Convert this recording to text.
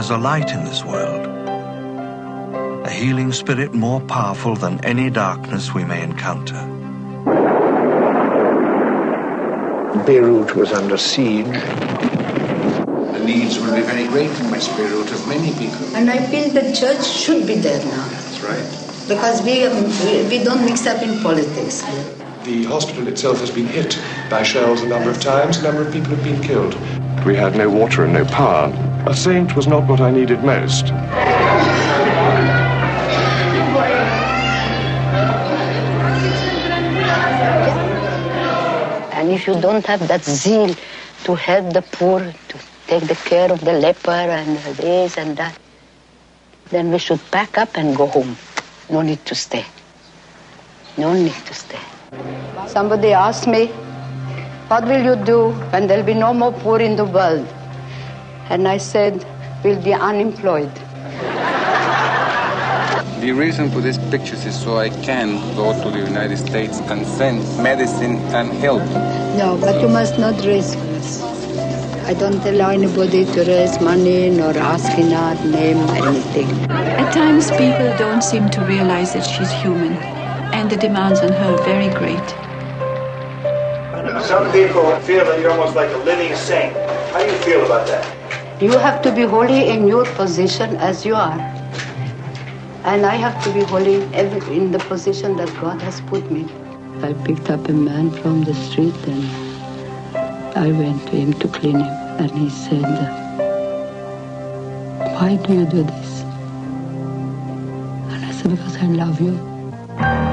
there's a light in this world, a healing spirit more powerful than any darkness we may encounter. Beirut was under siege. The needs will be very great in West Beirut of many people. And I feel the church should be there now. That's right. Because we, um, we, we don't mix up in politics. The hospital itself has been hit by shells a number of times. A number of people have been killed. We had no water and no power. A saint was not what I needed most. And if you don't have that zeal to help the poor, to take the care of the leper and this and that, then we should pack up and go home. No need to stay. No need to stay. Somebody asked me, what will you do when there'll be no more poor in the world? And I said, we'll be unemployed. The reason for these pictures is so I can go to the United States and send medicine and help. No, but you must not risk this. I don't allow anybody to raise money nor ask in our name anything. At times, people don't seem to realize that she's human, and the demands on her are very great. Some people feel that you're almost like a living saint. How do you feel about that? You have to be holy in your position as you are. And I have to be holy in the position that God has put me. I picked up a man from the street and I went to him to clean him. And he said, Why do you do this? And I said, Because I love you.